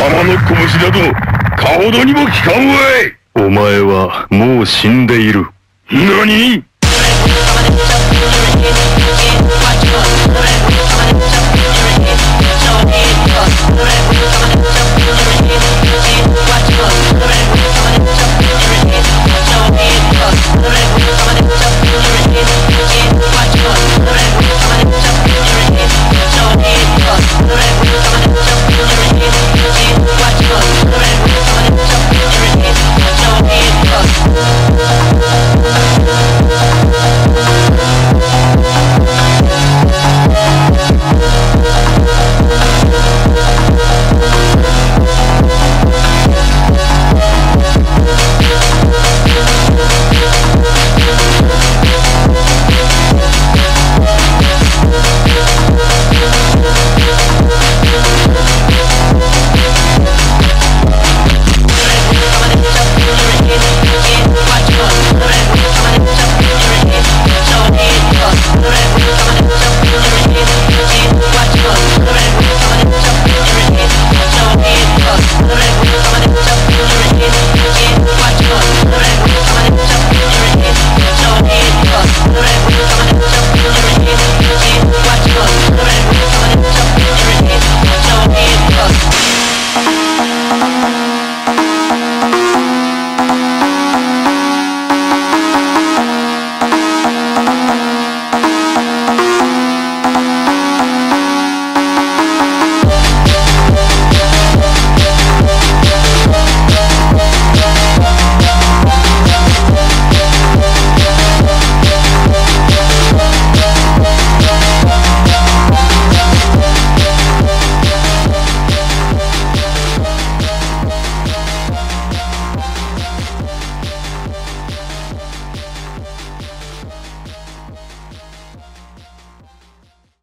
様の拳だと、顔どにも効かんわい。お前はもう死んでいる。何？